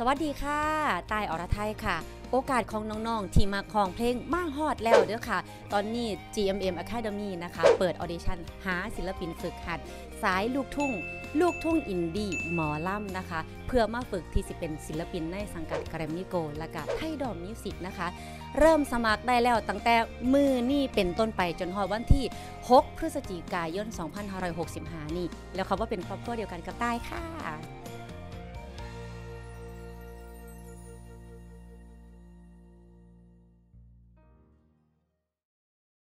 สวัสดีค่ะ ตายอรไทยค่ะ โอกาสของน้อง ๆ ที่มาของเพลงมาฮอดแล้วเด้อค่ะ ตอนนี้ GMM Academy นะคะ เปิดออเดชั่นหาศิลปินฝึกหัด สายลูกทุ่ง ลูกทุ่งอินดี้หมอล่ำนะคะ เพื่อมาฝึกที่สิเป็นศิลปินในสังกัดแกรมมี่โกและก็ไทดอมมิวสิกนะคะ เริ่มสมัครได้แล้วตั้งแต่มือนี่เป็นต้นไปจนฮอดวันที่ 6 พฤศจิกายน 2565 นี่ แล้วเขาว่าเป็นครอบครัวเดียวกันกับใต้ายค่ะ